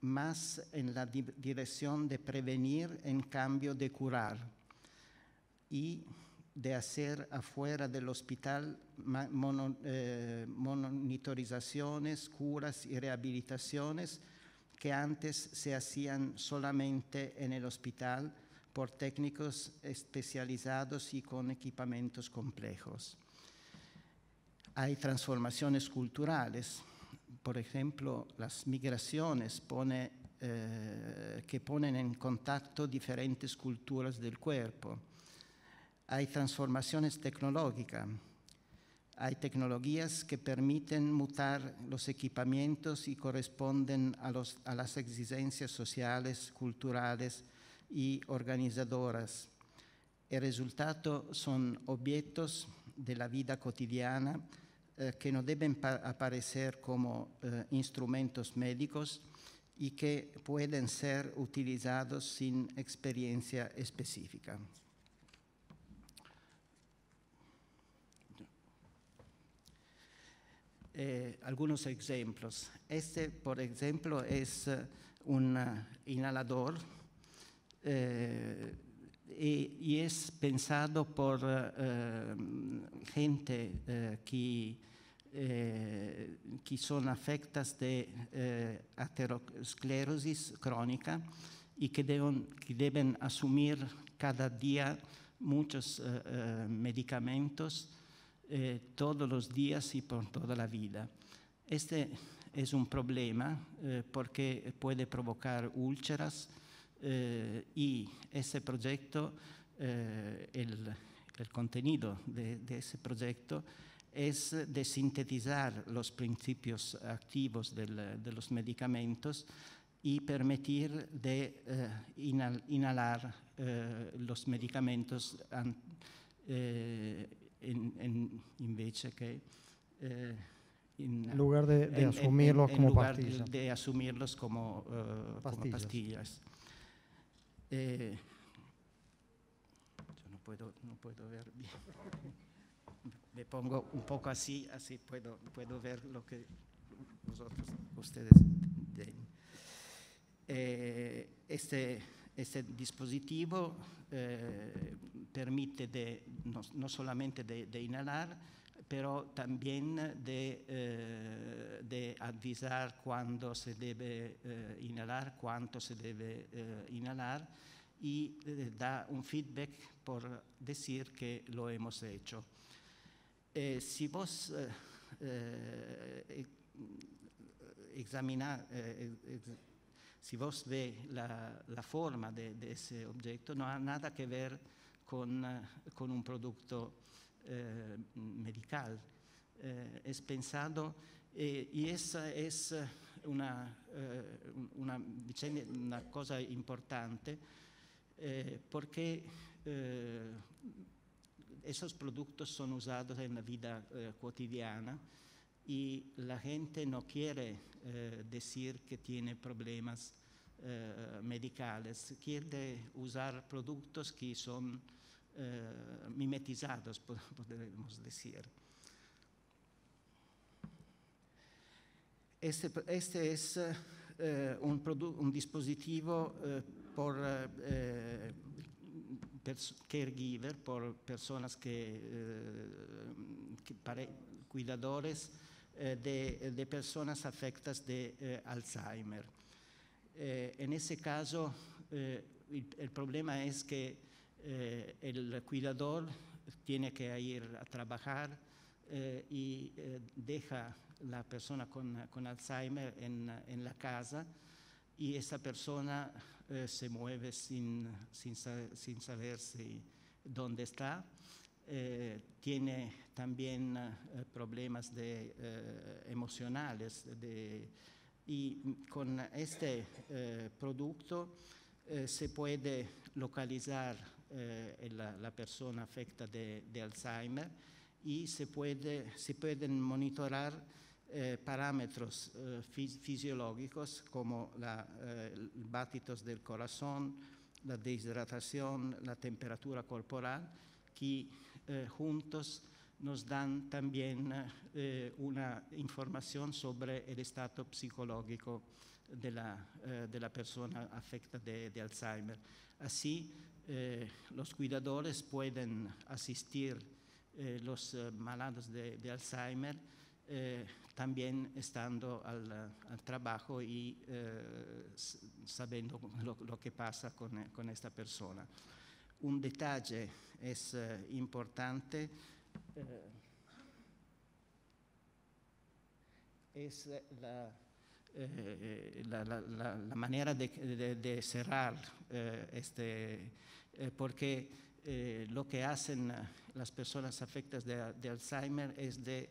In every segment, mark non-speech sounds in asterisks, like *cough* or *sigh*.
más en la di dirección de prevenir en cambio de curar y de hacer afuera del hospital mono, eh, monitorizaciones, curas y rehabilitaciones que antes se hacían solamente en el hospital por técnicos especializados y con equipamientos complejos. Hay transformaciones culturales, por ejemplo, las migraciones pone, eh, que ponen en contacto diferentes culturas del cuerpo. Hay transformaciones tecnológicas, hay tecnologías que permiten mutar los equipamientos y corresponden a, los, a las exigencias sociales, culturales y organizadoras. El resultado son objetos de la vida cotidiana eh, que no deben aparecer como eh, instrumentos médicos y que pueden ser utilizados sin experiencia específica. Eh, algunos ejemplos. Este, por ejemplo, es un inhalador y, es pensado por uh, gente que, que son afectas de aterosclerosis crónica y que deben, que deben asumir cada día muchos medicamentos eh, todos los días y por toda la vida. Este es un problema eh, porque puede provocar úlceras eh, y ese proyecto, eh, el, el, contenido de, de, ese proyecto es de sintetizar los principios activos del, de los medicamentos y permitir de eh, inhal, inhalar eh, los medicamentos an, en, en, invece lugar de, de en, asumirlos como pastillas. De, de, asumirlos como, uh, pastillas. Como pastillas. Eh, yo no puedo, no puedo ver bien. *laughs* Me pongo un poco así, así puedo, puedo ver lo que vosotros, ustedes ven. Eh, este, este dispositivo eh, permite de, no, no solamente de, de, inhalar, pero también de, eh, de, avisar cuándo se debe eh, inhalar, cuánto se debe eh, inhalar y da un feedback por decir que lo hemos hecho. Si vos examinar, si vos ve la, la forma de, de, ese objeto, no ha nada que ver con, con un producto eh, medical. Eh, es pensado eh, y esa es una, una, una, cosa importante porque esos productos son usados en la vida cotidiana y la gente no quiere decir que tiene problemas medicales, quiere usar productos que son mimetizados, *laughs* podemos decir. Este, este es eh, un, un, dispositivo eh, por eh, caregiver, por personas que, eh, que cuidadores de, de, personas afectadas de Alzheimer. Eh, en ese caso, eh, el, el, problema es que eh, el cuidador tiene que ir a trabajar y deja la persona con, Alzheimer en, la casa y esa persona se mueve sin, sin, sin, saber dónde está. tiene también problemas de, emocionales, y con este eh, producto eh, se puede localizar eh, la, persona afecta de, Alzheimer y se, puede, se pueden monitorar eh, parámetros eh, fis fisiológicos como la, batidos del corazón, la deshidratación, la temperatura corporal, que juntos nos dan también una información sobre el estado psicológico de la, de la persona afectada de, de Alzheimer. Así, los cuidadores pueden asistir a los malados de, Alzheimer también estando al, trabajo y sabiendo lo, que pasa con esta persona. Un detalle es importante es la, eh, la, manera de, cerrar eh, este, eh, porque lo que hacen las personas afectadas de, Alzheimer es de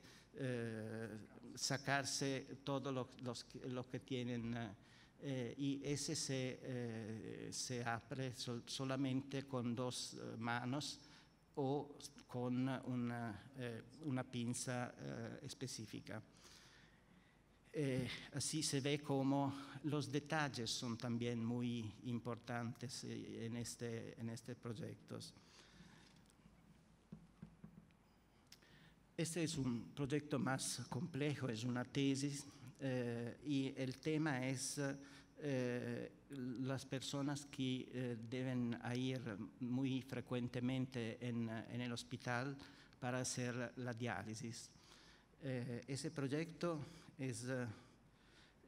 sacarse todo lo, los, lo que tienen y ese se, se abre sol, solamente con dos manos o con una pinza específica. Eh, así se ve como los detalles son también muy importantes eh, en este, en este proyecto. Este es un proyecto más complejo, es una tesis eh, y el tema es eh, las personas que eh, deben ir muy frecuentemente en, en, el hospital para hacer la diálisis. ese proyecto es,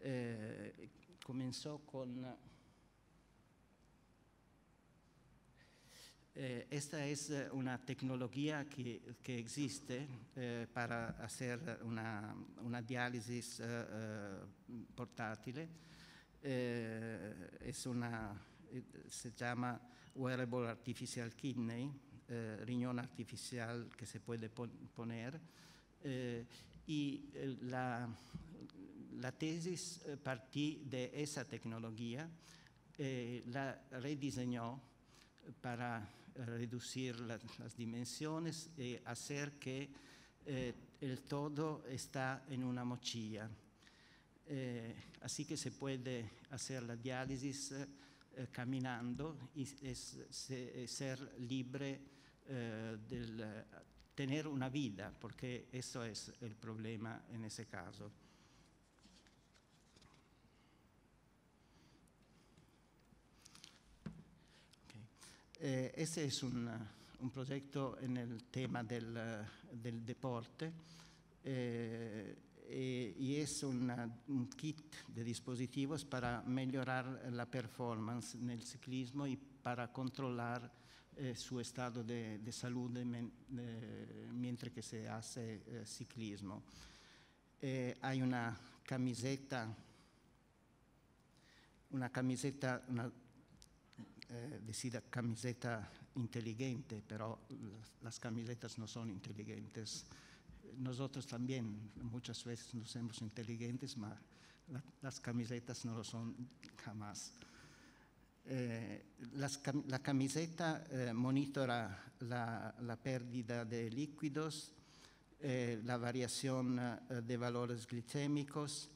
eh, comenzó con... Eh, esta es una tecnología que, que existe eh, para hacer una, una diálisis portátil. es una, se llama Wearable Artificial Kidney, riñón artificial que se puede poner y eh, la, la, tesis eh, partí de esa tecnología, eh, la rediseñó para reducir la, las dimensiones y hacer que eh, el todo está en una mochila. Eh, así que se puede hacer la diálisis eh, caminando y ser libre del tener una vida, porque eso es el problema en ese caso. Okay. Eh, ese es un, un, proyecto en el tema del, del deporte eh, y es un kit de dispositivos para mejorar la performance en el ciclismo y para controlar eh, su estado de, salud eh, mientras que se hace eh, ciclismo. hay una camiseta, una camiseta, una decida camiseta inteligente, pero las camisetas no son inteligentes. Nosotros también muchas veces no somos inteligentes, pero la, las camisetas no lo son jamás. Eh, la camiseta eh, monitora la, pérdida de líquidos, eh, la variación eh, de valores glicémicos,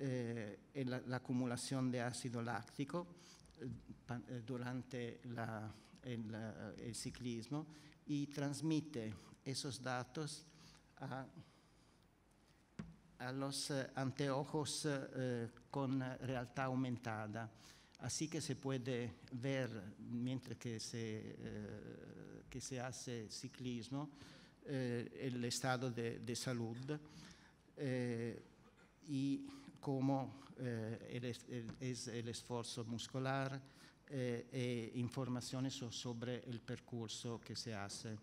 eh, la, la, acumulación de ácido láctico durante el, ciclismo y transmite esos datos a, a los anteojos con realidad aumentada Así que se puede ver mientras que se, eh, que se hace ciclismo eh, el estado de, salud eh, y cómo el, es el esfuerzo muscular e informaciones sobre el percurso que se hace.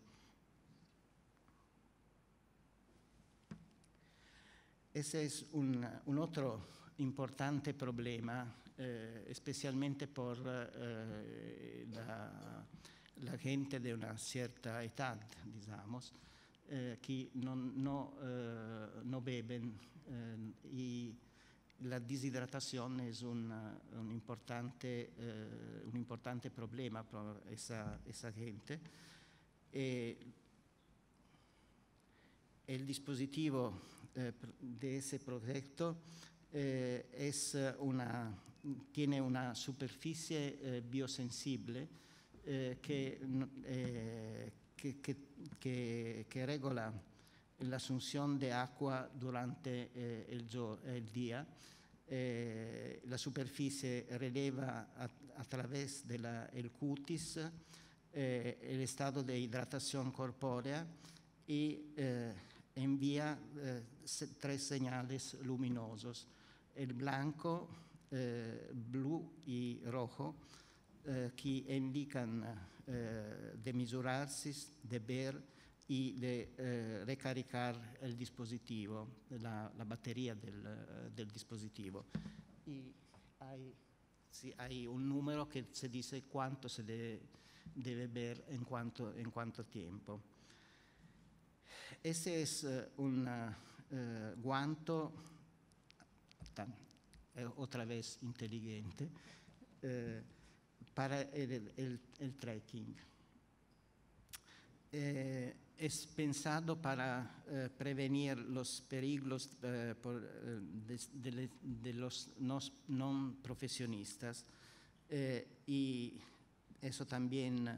Ese es un, un otro importante problema eh, especialmente por eh, la, la, gente de una cierta edad, digamos, eh, que no, no, eh, no beben eh, y la deshidratación es una, un, importante, eh, un importante problema para esa, esa gente. el dispositivo de ese proyecto es una tiene una superficie eh, biosensible eh, che, eh, che, che, che, regola la asunción de agua durante el, el, día Eh, la superficie releva a, a través del cutis eh, el estado de hidratación corpórea y eh, envía eh, tres señales luminosos, el blanco, eh, blue y rojo, eh, que indican de mesurarse, de ver y de recargar el dispositivo, la, la batería del, del, dispositivo. Y hay, sí, hay, un número que se dice cuánto se debe, debe ver en cuánto, en cuánto tiempo. Ese es un uh, guanto, eh, otra vez inteligente, eh, para el, el, trekking. Eh, es pensado para eh, prevenir los peligros eh, de, los no, profesionistas y eso también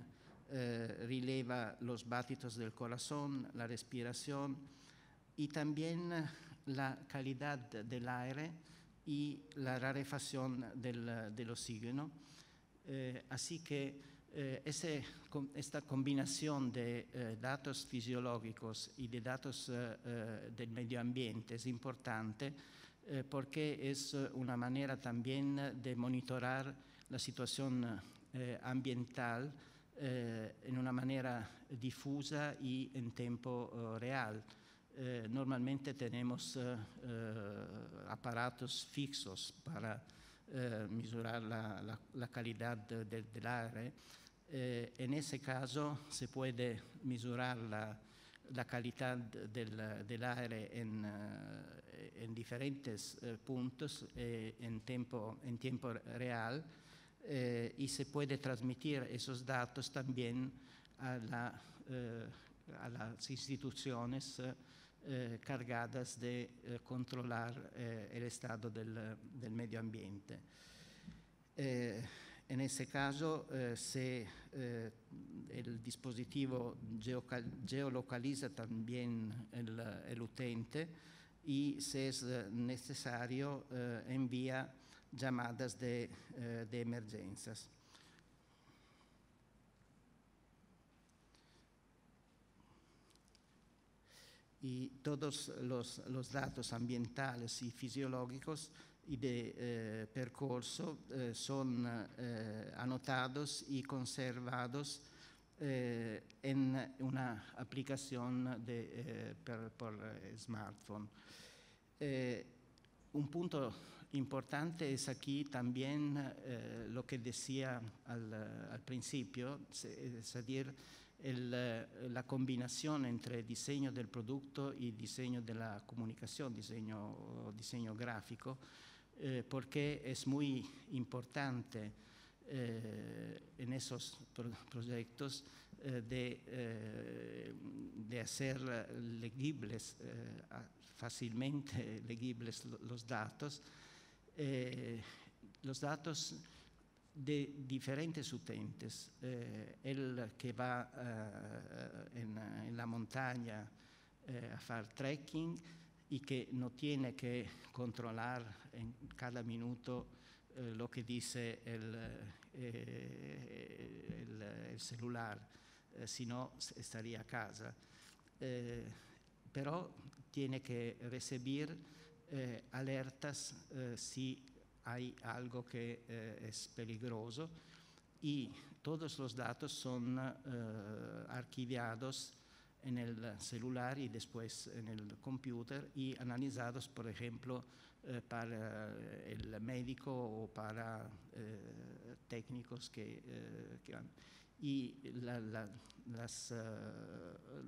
eh, rileva los batidos del corazón, la respiración y también la calidad del aire y la rarefacción del, del oxígeno. Eh, así que eh, esta combinación de eh, datos fisiológicos y de datos del medio ambiente es importante porque es una manera también de monitorar la situación ambiental en una manera difusa y en tiempo real. Eh, normalmente tenemos uh, aparatos fixos para mesurar la, calidad de, de, del aire. en ese caso se puede mesurar la, calidad del, aire en, en diferentes puntos en tiempo, en tiempo real eh, y se puede transmitir esos datos también eh, a las instituciones eh, cargadas de eh, controlar eh, el estado del, del medio ambiente. Eh, en ese caso, se el dispositivo geolocaliza también el, el utente y si es necesario envía llamadas de, eh, de emergencias. Y todos los, los, datos ambientales y fisiológicos y de eh, percurso eh, son eh, anotados y conservados eh, en una aplicación de, por smartphone. un punto Importante es aquí también lo que decía al principio, es decir, eh, la combinación entre diseño del producto y diseño de la comunicación, diseño, diseño gráfico, eh, porque es muy importante eh, en esos pro proyectos de, de, hacer legibles, fácilmente *laughs* legibles los datos. Los datos de diferentes utentes, eh, el que va eh, en, en, la montaña eh, a hacer trekking y que no tiene que controlar en cada minuto eh, lo que dice el, eh, el, el celular, sino estaría a casa. pero tiene que recibir eh, alertas eh, si hay algo que eh, es peligroso y todos los datos son archiviados en el celular y después en el computer y analizados, por ejemplo, eh, para el médico o para eh, técnicos que, eh, que, van. Y la, la, las,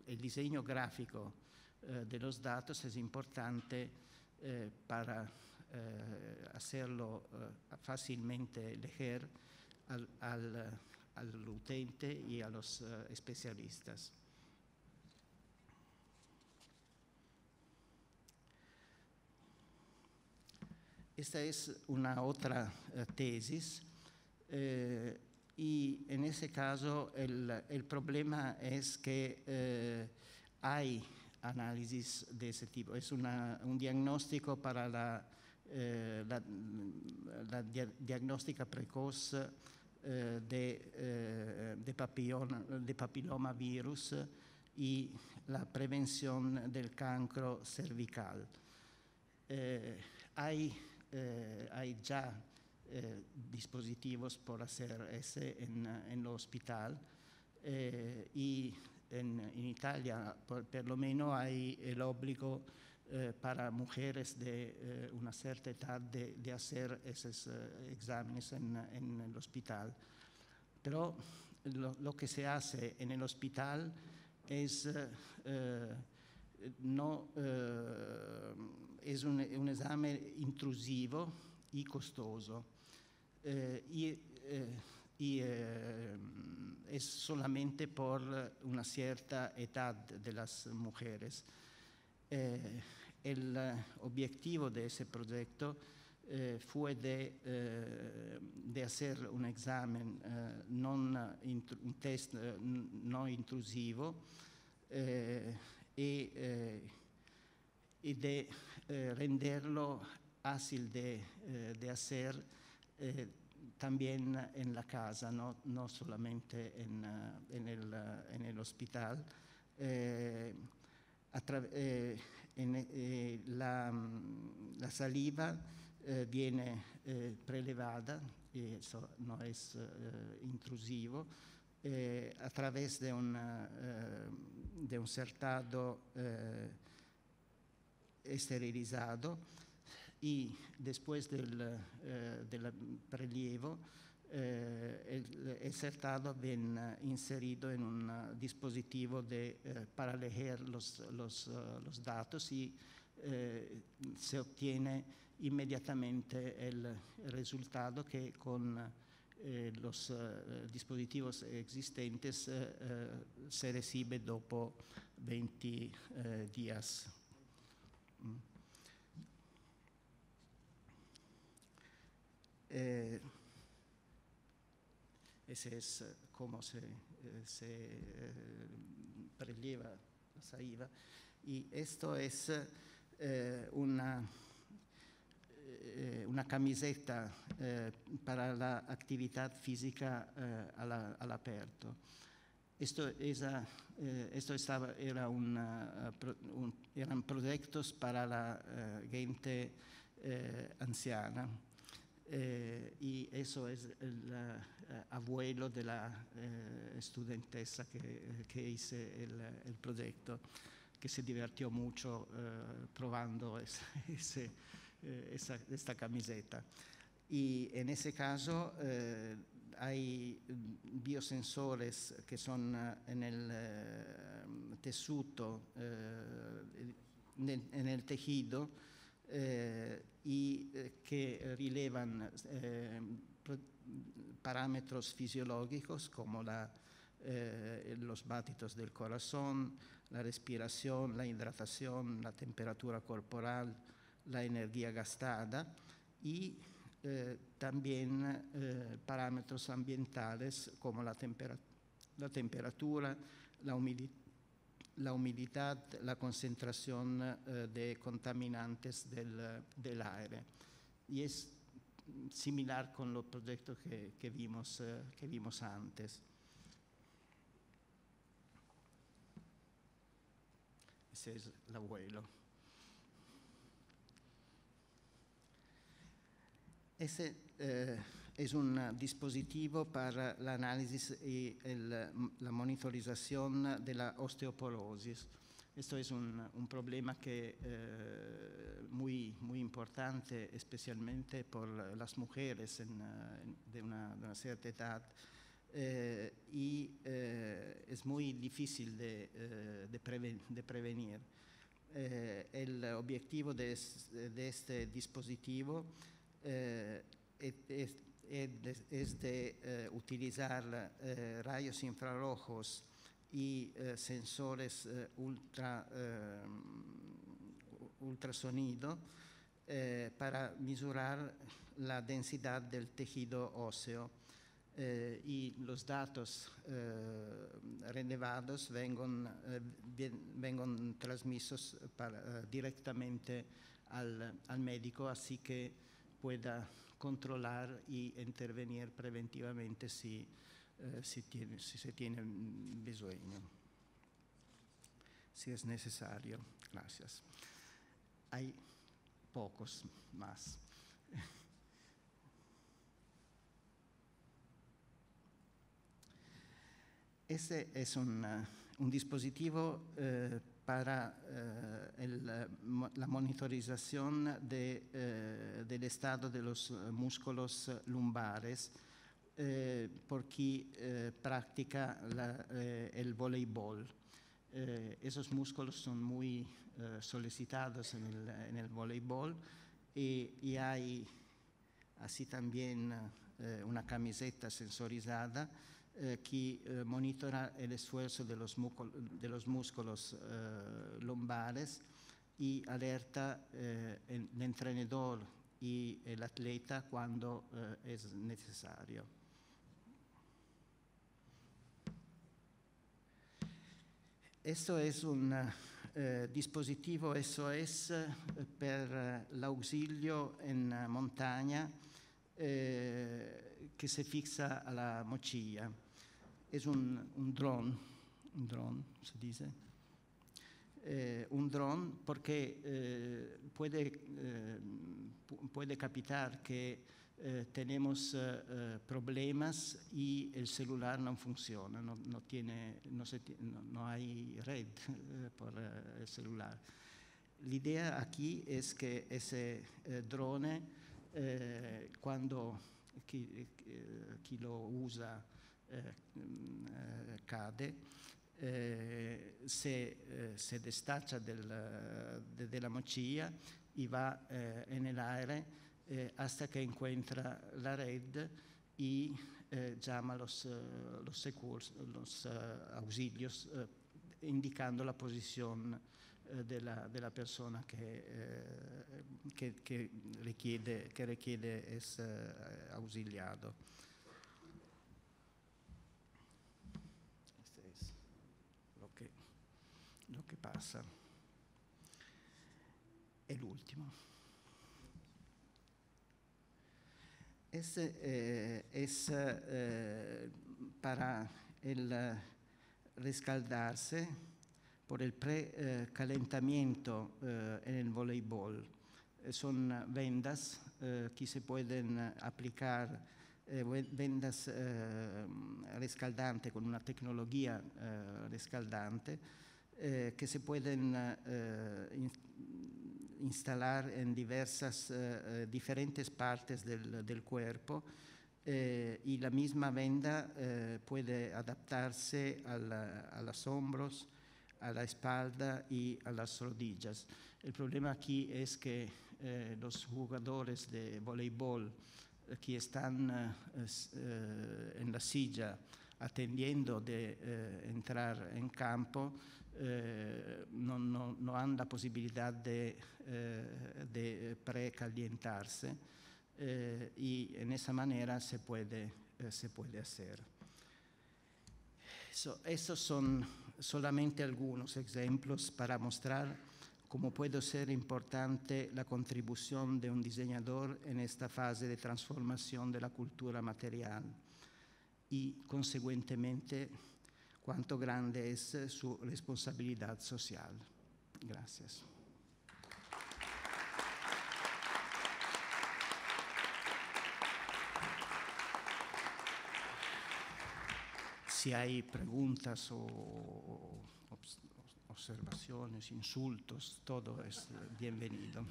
el diseño gráfico de los datos es importante eh, para eh, hacerlo eh, fácilmente leer al, al, al, utente y a los especialistas. Esta es una otra tesis eh, y en ese caso el, el problema es que eh, hay análisis de ese tipo. Es una, un diagnóstico para la la, la dia diagnostica precoce de, de, papillon, de papillomavirus y la prevención del cancro cervical. hay, hay ya eh, dispositivos por hacer ese en, en el hospital eh, y en, en Italia por, per lo menos hay el obligo eh, para mujeres de eh, una cierta edad de, hacer esos eh, exámenes en, el hospital. Pero lo, que se hace en el hospital es eh, no, es un, examen intrusivo y costoso. Y, es solamente por una cierta edad de las mujeres. Objetivo de ese proyecto fue de, de, hacer un examen, non, un test no intrusivo y, y de renderlo fácil de, de hacer eh, también en la casa, no, no solamente en, en, hospital. Eh, eh en, eh, la, la, saliva eh, viene prelevada, y eso no es intrusivo, a través de, una, de un certado esterilizado y después del, eh, del prelievo eh, el, el, certado viene inserido en un dispositivo de, eh, para leer los, los, los datos y eh, se obtiene inmediatamente el resultado que con eh, los dispositivos existentes se recibe dopo 20 días. Mm. Eh, es eh, cómo se, eh, se eh, preleva la saliva. Y esto es eh, una, eh, una, camiseta para la actividad física al, al aperto. Esto, esa, esto estaba, era una, un, eran proyectos para la gente anziana eh, y eso es el uh, abuelo de la uh, estudiantesa que, que hice el, el, proyecto, que se divirtió mucho uh, probando ese, *laughs* ese, esa, esta camiseta. Y en ese caso hay biosensores que son en el tessuto, en el tejido, eh, y eh, que rilevan eh, parámetros fisiológicos como la, los batidos del corazón, la respiración, la hidratación, la temperatura corporal, la energía gastada y también parámetros ambientales como la, tempera la temperatura, la humedad la humedad, la concentración uh, de contaminantes del, del, aire. Y es similar con los proyectos que, que, vimos, uh, que vimos antes. Ese es el abuelo. Ese uh, es un dispositivo análisis y el, la monitorización de la osteoporosis. Esto es un, un problema que eh, muy, muy importante, especialmente por las mujeres en, en, de, una, de, una, cierta edad. Eh, y eh, es muy difícil de, eh, de, preven, de prevenir. Eh, el objetivo de, de este dispositivo es, es es de eh, utilizar eh, rayos infrarrojos y eh, sensores ultra, ultrasonido para mesurar la densidad del tejido óseo. Eh, y los datos eh, relevados vengan, eh, vengan transmisos directamente al, al médico, así que pueda controlar y intervenir preventivamente si, eh, tiene, si se bisogno, si es necesario. Gracias. Hay pocos más. *laughs* Este es un, un dispositivo eh, para eh, el, la monitorización eh, del estado de los músculos lumbares eh, por quien eh, practica eh, el voleibol. esos músculos son muy solicitados en el, voleibol y, hay así también una camiseta sensorizada eh, que eh, monitora el esfuerzo de los, de los eh, y alerta el entrenador y el atleta cuando es necesario. Esto es un eh, dispositivo SOS per l'ausilio in montagna eh, che si fixa alla mociglia es un, un dron, un dron se dice, eh, un dron porque eh, puede, eh, puede capitar que eh, tenemos problemas y el celular no funciona, no, no tiene, no, no, no, hay red por el celular. La idea aquí es que ese drone, cuando chi lo usa, cade, eh, se, se destacha del, de, de, la mochila y va en el aire hasta que encuentra la red y llama los, los, securs, los auxilios indicando la posición de la, de la, persona que, eh, que, que, richiede, che richiede essere ausiliato. El último. Es, eh, es eh, para el rescaldarse por el precalentamiento eh, en el voleibol. Son vendas que se pueden aplicar vendas eh, riscaldantes con una tecnología eh, riscaldante eh, que se pueden eh, in instalar en diversas, eh, diferentes partes del, del cuerpo y la misma venda puede adaptarse a, los hombros, a la espalda y a las rodillas. El problema aquí es que eh, los jugadores de voleibol eh, que están eh, en la silla atendiendo de entrar en campo eh, no, no, no, han la posibilidad de, eh, precalientarse eh, y en esa manera se puede, eh, se puede hacer. So, estos son solamente algunos ejemplos para mostrar cómo puede ser importante la contribución de un diseñador en esta fase de transformación de la cultura material y, consecuentemente, cuánto grande es eh, su responsabilidad social. Gracias. Si hay preguntas o observaciones, insultos, todo es eh, bienvenido.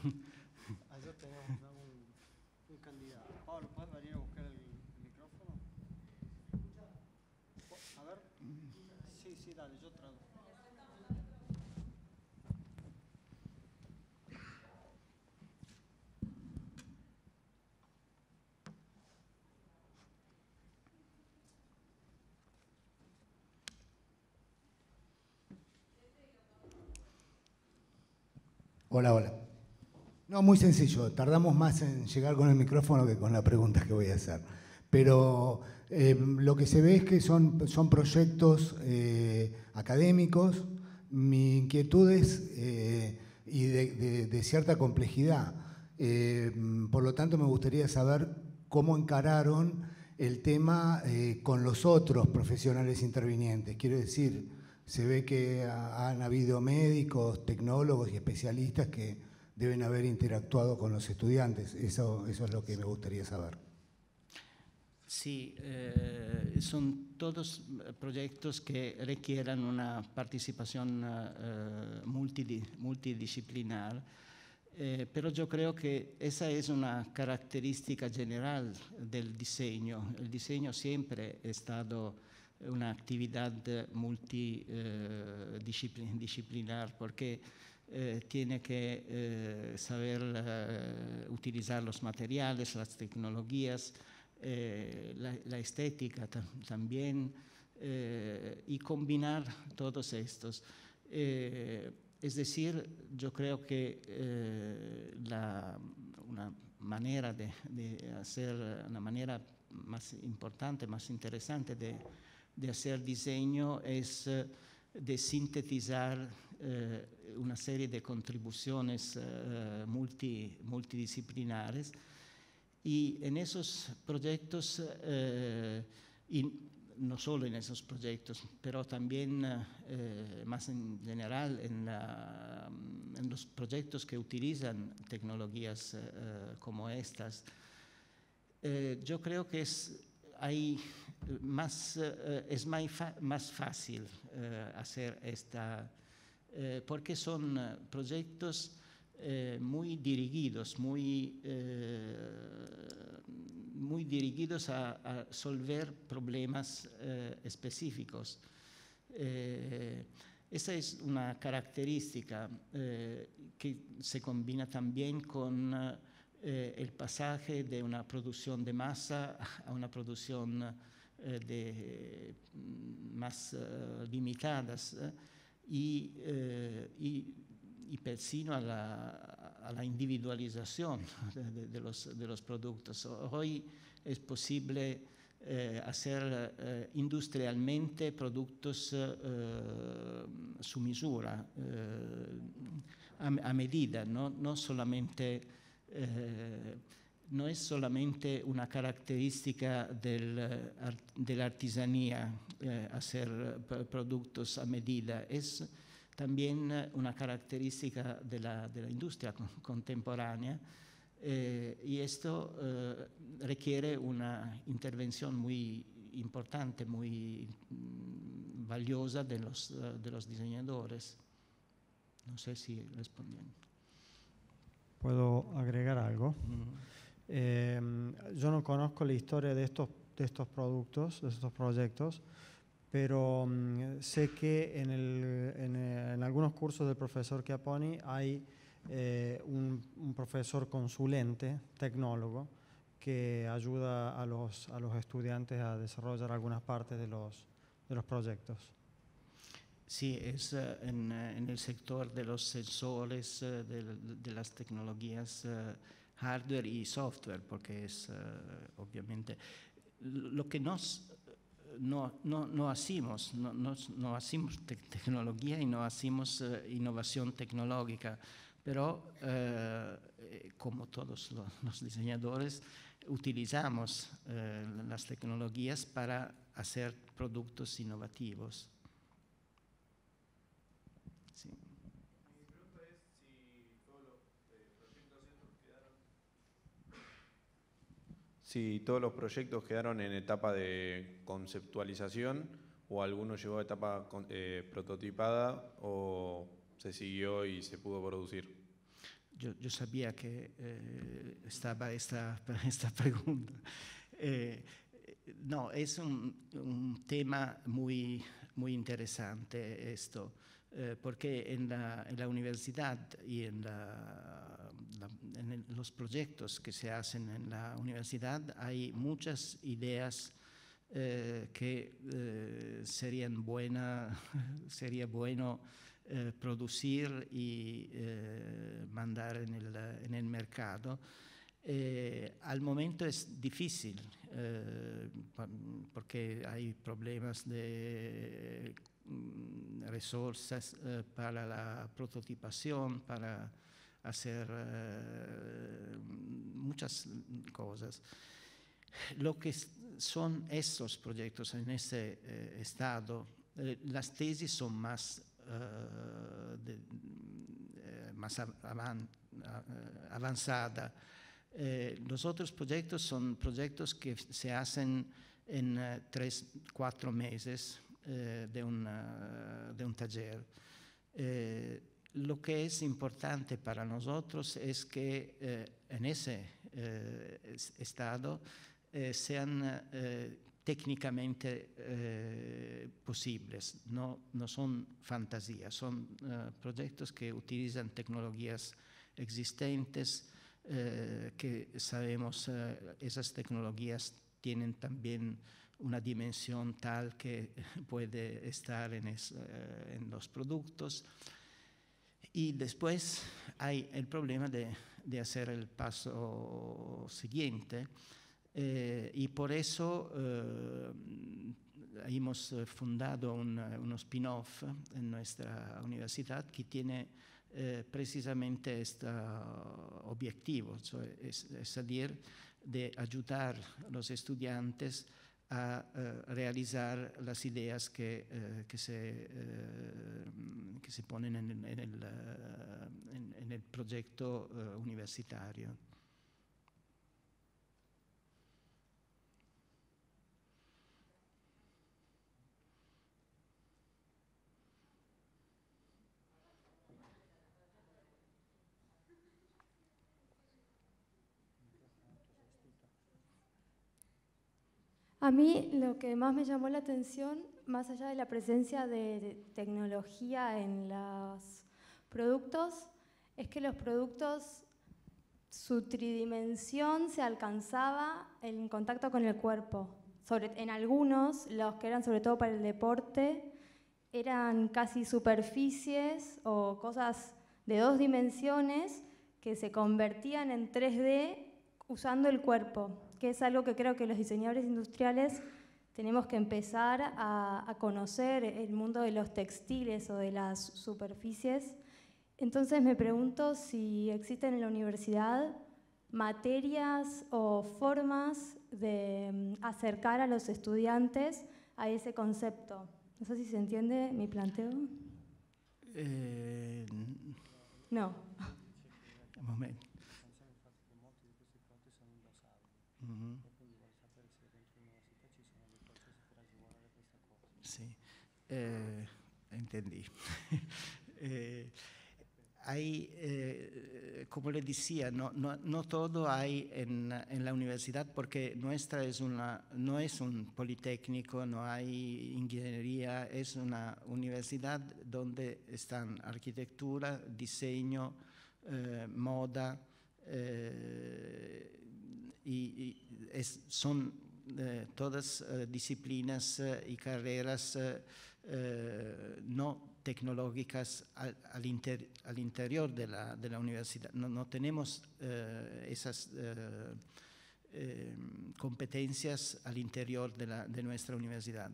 Allá tenemos un, un candidato. Pablo, ¿puedes venir a buscar el Hola, hola. No, muy sencillo. Tardamos más en llegar con el micrófono que con la pregunta que voy a hacer. Pero eh, lo que se ve es que son, son proyectos eh, académicos. Mi inquietud es, eh, y de, cierta complejidad. Por lo tanto, me gustaría saber cómo encararon el tema con los otros profesionales intervinientes. Quiero decir, se ve que han habido médicos, tecnólogos y especialistas que deben haber interactuado con los estudiantes. Eso, es lo que me gustaría saber. Sí, eh, son todos proyectos que requieran una participación uh, multidisciplinar, eh, pero yo creo que esa es una característica general del diseño. El diseño siempre ha estado una actividad multidisciplinar porque tiene que saber utilizar los materiales, las tecnologías, eh, la, estética también eh, y combinar todos estos. Eh, es decir, yo creo que una manera de, hacer, una manera más importante, más interesante de, hacer diseño es de sintetizar una serie de contribuciones multidisciplinares. Y en esos proyectos, eh, y no solo en esos proyectos, pero también eh, más en general en, los proyectos que utilizan tecnologías eh, como estas, yo creo que es, hay más, es más, fácil hacer esta, porque son proyectos eh, muy dirigidos, muy, eh, muy dirigidos a, a problemas eh, específicos. esa es una característica que se combina también con el pasaje de una producción de masa *laughs* a una producción de, más limitadas y, y persino a la, individualización *laughs* de, los, productos. Hoy es posible eh, hacer eh, industrialmente productos eh, su misura, a, medida, no, solamente no es solamente una característica de la artesanía hacer productos a medida, también eh, una característica de la, de la industria contemporánea eh, y esto eh, requiere una intervención muy importante, muy mm, valiosa de los, de los diseñadores. No sé si. ¿Puedo agregar algo? yo no conozco la historia de estos, de estos productos, de estos proyectos, pero mm, sé que en, el, eh, en, algunos cursos del profesor Chiapponi hay eh, un, profesor consulente, tecnólogo, que ayuda a los, a los estudiantes a desarrollar algunas partes de los, de los proyectos. Sí, es eh, en, en, el sector de los sensores, de, de, las tecnologías hardware y software, porque es obviamente lo que nos no, no, no hacemos, no, no, hacemos tecnología y no hacemos eh, innovación tecnológica, pero eh, como todos los, diseñadores, utilizamos eh, las tecnologías para hacer productos innovativos. Si todos los proyectos quedaron en etapa de conceptualización o alguno llegó a etapa eh, prototipada o se siguió y se pudo producir. Yo, sabía que eh, estaba esta, *laughs* esta pregunta. Eh, no, es un, tema muy, muy interesante esto, porque en la, en la universidad y en la en los proyectos que se hacen en la universidad hay muchas ideas eh, que eh, serían buena, *laughs* sería bueno eh, producir y mandar en el, en el mercado. al momento es difícil porque hay problemas de mm, resources para la prototipación, para hacer eh, muchas cosas. Lo que son estos proyectos en ese eh, estado, eh, las tesis son más, eh, más los otros proyectos son proyectos que se hacen en tres, cuatro meses de, de un taller lo que es importante para nosotros es que eh, en ese eh, estado eh, sean técnicamente posibles, no, no, son fantasías, son proyectos que utilizan tecnologías existentes, que sabemos esas tecnologías tienen también una dimensión tal que *laughs* puede estar en, en los productos. Y después hay el problema de, de hacer el paso siguiente. Eh, y por eso eh, hemos fundado un, un spin-off en nuestra universidad que tiene eh, precisamente este objetivo, es, es decir, de ayudar a los estudiantes a uh, realizar las ideas que, uh, que, se, uh, que, se, ponen en, en, el, en, en el, proyecto universitario. A mí lo que más me llamó la atención, más allá de la presencia de tecnología en los productos, es que los productos, su tridimensión se alcanzaba en contacto con el cuerpo. En algunos, los que eran sobre todo para el deporte, eran casi superficies o cosas de dos dimensiones que se convertían en 3D usando el cuerpo que es algo que creo que los diseñadores industriales tenemos que empezar a, a, conocer el mundo de los textiles o de las superficies. Entonces me pregunto si existen en la universidad materias o formas de mm, acercar a los estudiantes a ese concepto. No sé si se entiende mi planteo. Eh, no. Un momento. Sí, eh, entendí. *laughs* eh, hay, eh, como le decía, no, no, no todo hay en, en, la universidad porque nuestra es una, no es un politécnico, no hay ingeniería, es una universidad donde están arquitectura, diseño, moda, y, son eh, todas eh, disciplinas eh, y carreras no tecnológicas al, al, inter, al interior de la, de la, universidad. No, no tenemos esas competencias al interior de, la, de, nuestra universidad.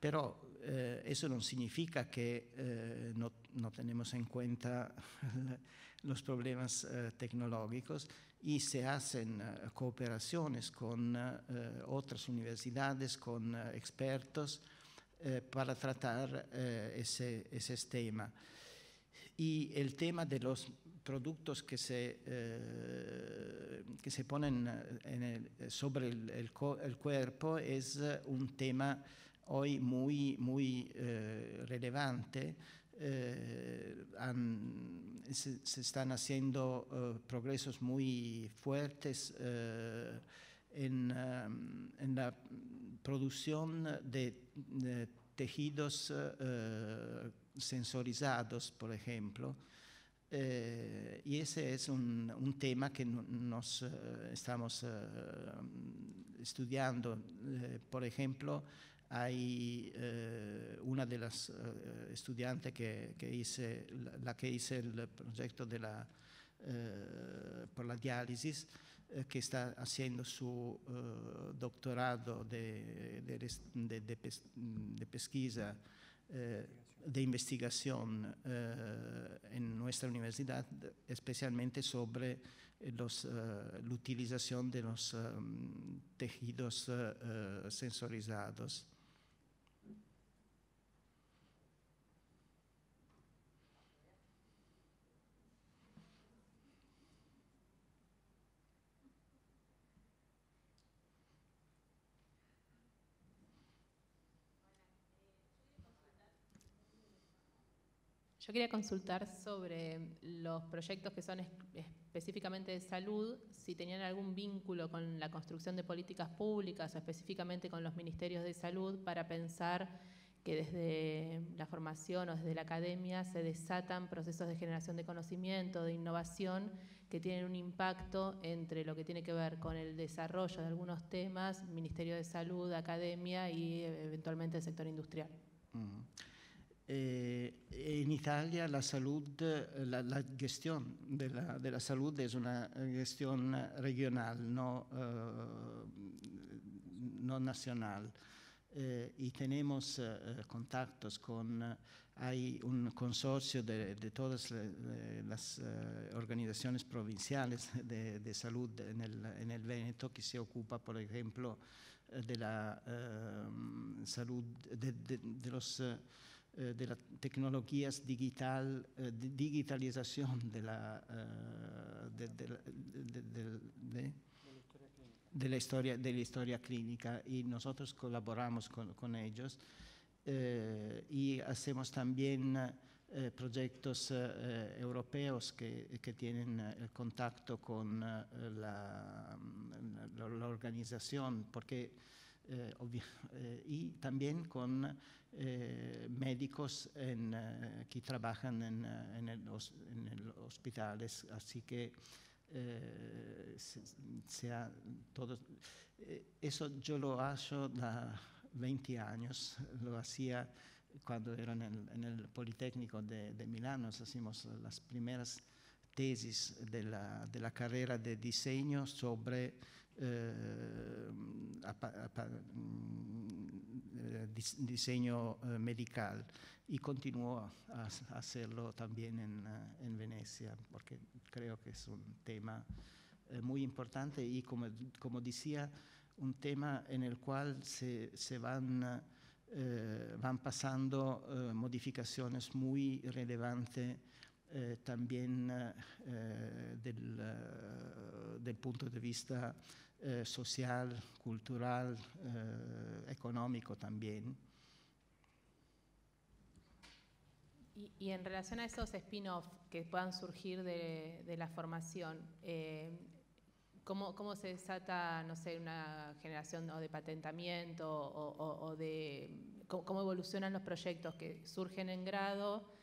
Pero eso no significa que no, no, tenemos en cuenta *laughs* los problemas tecnológicos y se hacen uh, cooperaciones con uh, otras universidades, con expertos, para tratar ese, ese, tema. Y el tema de los productos que se, que se ponen sobre el, cuerpo es un tema hoy muy, muy relevante eh, se, están haciendo uh, progresos muy fuertes uh, en, la producción de, tejidos sensorizados, por ejemplo. y ese es un, un tema que nos estamos estudiando. por ejemplo, hay eh, una de las eh, estudiantes que, que, hice, la, que hice el proyecto de la, eh, por la diálisis, que está haciendo su doctorado de, de, de, pesquisa de investigación en nuestra universidad, especialmente sobre los, la utilización de los tejidos sensorizados. Yo quería consultar sobre los proyectos que son es- específicamente de salud, si tenían algún vínculo con la construcción de políticas públicas o específicamente con los ministerios de salud para pensar que desde la formación o desde la academia se desatan procesos de generación de conocimiento, de innovación, que tienen un impacto entre lo que tiene que ver con el desarrollo de algunos temas, Ministerio de Salud, academia y eh, eventualmente el sector industrial. Eh, in Italia la salud, eh, la, la gestión de la, de la una gestión regional, no, eh, no nacional. Eh, y tenemos eh, contactos con, eh, hay un consorcio de, de todas le- las eh, organizaciones provinciales de, de salud en el, en el Veneto que se ocupa, por ejemplo, eh, de la eh, salud, de, de-. Eh, de las tecnologías digital, eh, de digitalización de la, eh, de, la- historia, de la historia clínica. Y nosotros colaboramos con, ellos y hacemos también proyectos europeos que, que tienen eh, contacto con la, la- la organización porque eh, eh, y también con eh, médicos en, eh, que trabajan en, eh, en, el en el hospitales, así que eh, se, se ha todo, eso yo lo hago da 20 años, lo hacía cuando era en el, en el Politécnico de, de Milano, hacíamos las primeras tesis de la, de la carrera de diseño sobre eh, mm, eh, dis- diseño eh, medical y continuó a, hacerlo también en, en Venecia, porque creo que es un tema muy importante. Y como, como decía, un tema en el cual se, van, van pasando modificaciones muy relevantes también del, del punto de vista eh, social, cultural, eh, económico también. Y, en relación a esos spin-off que puedan surgir de, la formación, eh, ¿cómo, ¿cómo se desata, no sé, una generación o de patentamiento o, de cómo evolucionan los proyectos que surgen en grado?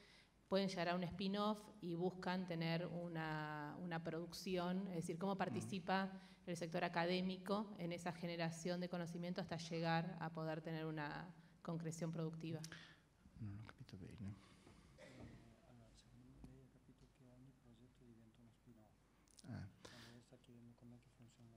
Pueden llegar a un spin-off y buscan tener una, una producción, es decir, cómo participa el sector académico en esa generación de conocimiento hasta llegar a poder tener una concreción productiva. Ah.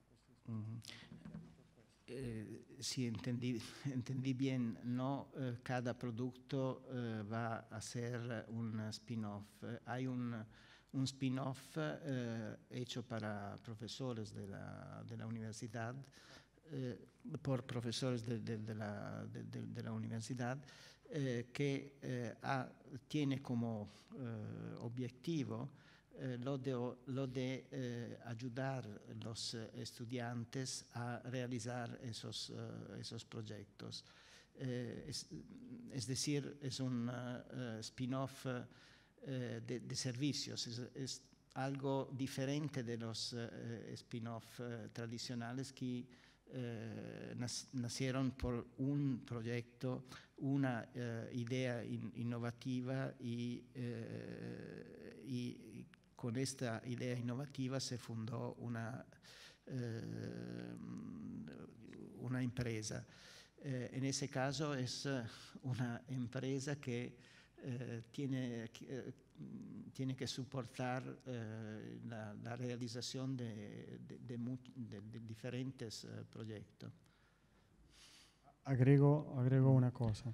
Questo. Eh, sí, entendí, bien. No eh, cada producto eh, va a ser un spin-off. Eh, hay un, spin-off hecho para profesores de la, universidad, por profesores de, la, universidad, que tiene como objetivo eh, lo de, eh, ayudar a los eh, estudiantes a realizar esos, esos proyectos. Es, decir, es un spin-off de, servicios, es, algo diferente de los spin-off tradicionales que nacieron por un proyecto, una idea in- innovativa y con esta idea innovativa se fundó una, eh, una empresa. Eh, en ese caso es eh, una empresa que eh, tiene, eh, que soportar eh, la, la realización de, de- de de- eh. Agrego, agrego una cosa.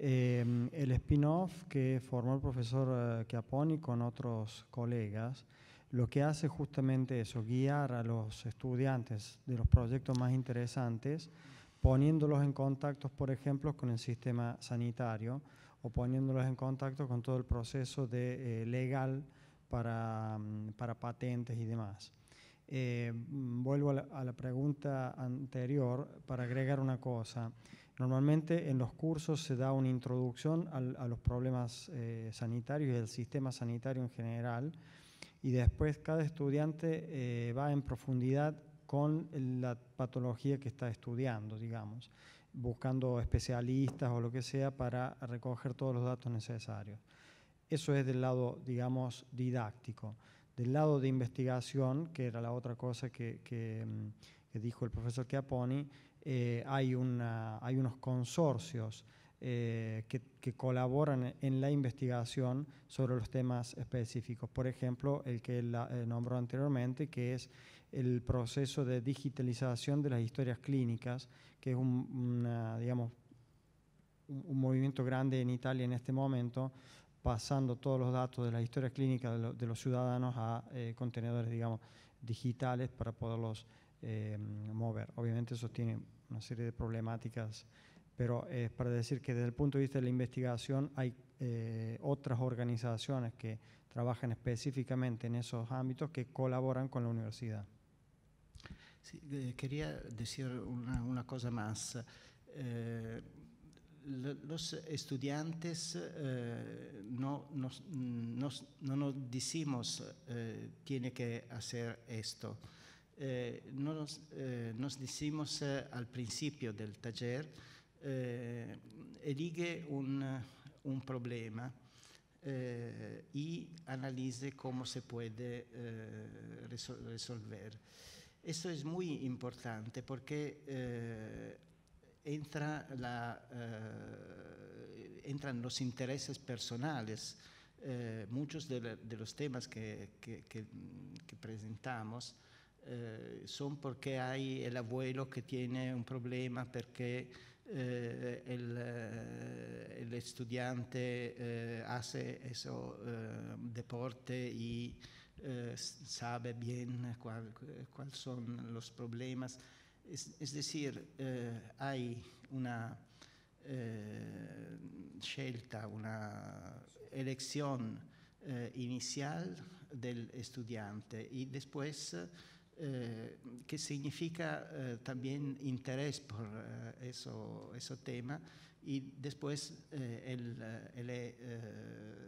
Eh, el spin-off que formó el profesor eh, Chiapponi con otros colegas, lo que hace justamente eso, guiar a los estudiantes de los proyectos más interesantes, poniéndolos en contacto, por ejemplo, con el sistema sanitario o poniéndolos en contacto con todo el proceso de, eh, legal para, mm, para, patentes y demás. Eh, mm, vuelvo a la, a la pregunta anterior para agregar una cosa. Normalmente en los cursos se da una introducción al, a los problemas eh, sanitarios y al sistema sanitario en general y después cada estudiante eh, va en profundidad con la patología que está estudiando, digamos, buscando especialistas o lo que sea para recoger todos los datos necesarios. Eso es del lado, digamos, didáctico. Del lado de investigación, que era la otra cosa que, que, mm, que dijo el profesor Chiapponi, eh, hay, una, hay, unos consorcios eh, que, que, colaboran en la investigación sobre los temas específicos. Por ejemplo, el que él eh, nombró anteriormente, que es el proceso de digitalización de las historias clínicas, que es un, una, digamos, un, un movimiento grande en Italia en este momento, pasando todos los datos de las historias clínicas de, lo, de los ciudadanos a eh, contenedores, digamos, digitales para poderlos eh, mover. Obviamente eso tiene una serie de problemáticas, pero es para decir que desde el punto de vista de la investigación hay eh, otras organizaciones que trabajan específicamente en esos ámbitos que colaboran con la universidad. Sí, eh, quería decir una, cosa más. Los estudiantes no, nos, nos, no, nos, decimos tiene que hacer esto. Eh, eh, nos, decimos al principio del taller elige un, un problema y analice cómo se puede resol resolver. Esto es muy importante porque entra la, eh, entran los intereses personales. Eh, muchos de, los temas que, que presentamos eh, son porque hay el abuelo que tiene un problema, porque eh, el, eh, el, estudiante eh, hace eso, deporte y sabe bien cuáles son los problemas. Es, es decir, eh, hay una eh, scelta, una elección eh, inicial del estudiante y después eh, que significa eh, también interés por eh, eso, ese tema y después él, él es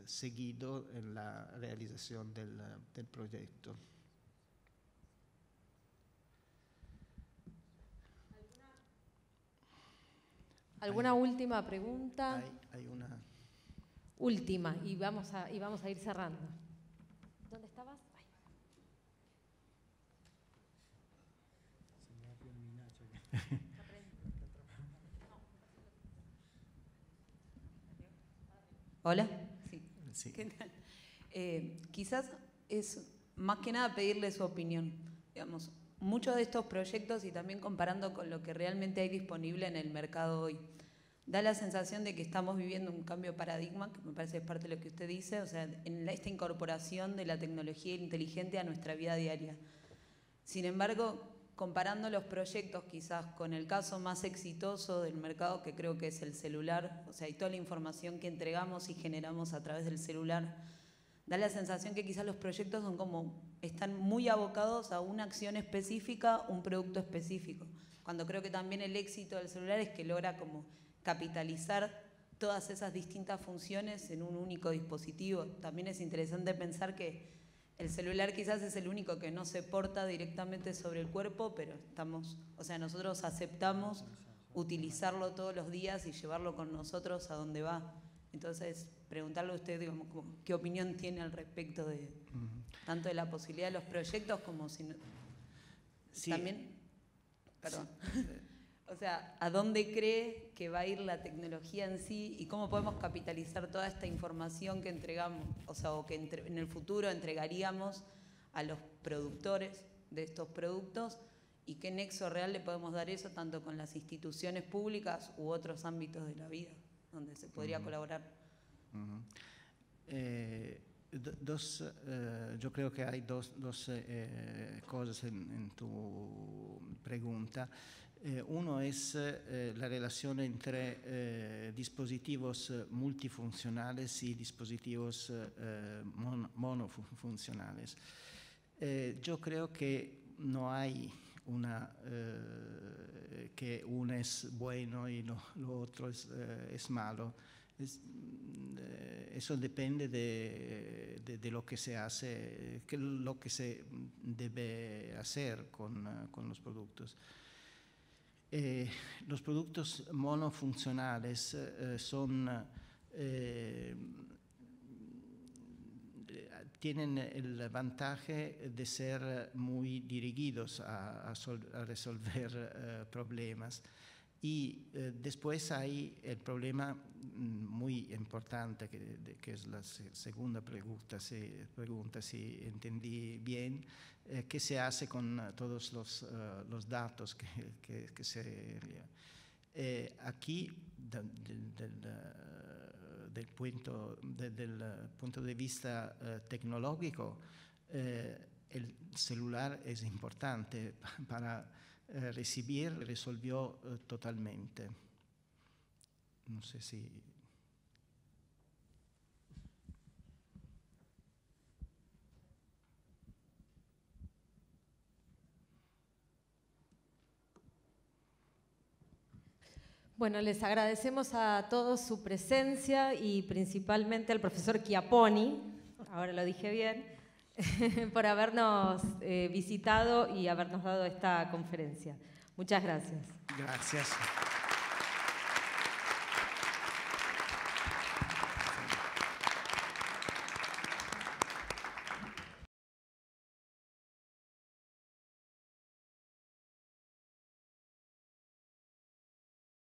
seguido en la realización del, del proyecto. ¿Alguna hay, última pregunta? Hay, hay, una. Última, y vamos, a, y vamos a ir cerrando. ¿Dónde estabas? *laughs* Hola. Sí. sí. ¿Qué tal? Eh, quizás es más que nada pedirle su opinión. Digamos, muchos de estos proyectos y también comparando con lo que realmente hay disponible en el mercado hoy. Da la sensación de que estamos viviendo un cambio de paradigma, que me parece es parte de lo que usted dice, o sea, en esta incorporación de la tecnología inteligente a nuestra vida diaria. Sin embargo, comparando los proyectos quizás con el caso más exitoso del mercado, que creo que es el celular, o sea, y toda la información que entregamos y generamos a través del celular, da la sensación que quizás los proyectos son como, están muy abocados a una acción específica, un producto específico. Cuando creo que también el éxito del celular es que logra como capitalizar todas esas distintas funciones en un único dispositivo. También es interesante pensar que el celular quizás es el único que no se porta directamente sobre el cuerpo, pero estamos, o sea, nosotros aceptamos utilizarlo todos los días y llevarlo con nosotros a donde va. Entonces, preguntarle a usted, digamos, qué opinión tiene al respecto de uh -huh. tanto de la posibilidad de los proyectos como si no, sí. también, perdón, sí. O sea, ¿a dónde cree que va a ir la tecnología en sí y cómo podemos capitalizar toda esta información que entregamos, o sea, o que entre, en el futuro entregaríamos a los productores de estos productos y qué nexo real le podemos dar eso tanto con las instituciones públicas u otros ámbitos de la vida? donde se podría colaborar. Eh, dos, eh, yo creo que hay dos, eh, cosas en, tu pregunta. Uno es la relación entre dispositivos multifuncionales y dispositivos monofuncionales. yo creo que no hay una, que uno es bueno y lo, otro es, malo. Eh, eso depende de, lo que se hace, lo que se debe hacer con, los productos. Eh, los productos monofuncionales eh, son, tienen el vantaje de ser muy dirigidos a resolver problemas. Y eh, después hay el problema mm, muy importante, que, es la segunda pregunta, si, pregunta, si entendí bien, eh, qué se hace con eh, todos los, los datos que, que, se... aquí, del, del, punto, del punto de vista tecnológico, el celular es importante *laughs* para eh, recibir resolvió eh, totalmente. No sé si... Bueno, les agradecemos a todos su presencia y principalmente al profesor Chiapponi, ahora lo dije bien, *laughs* por habernos eh, visitado y habernos dado esta conferencia. Muchas gracias. Gracias.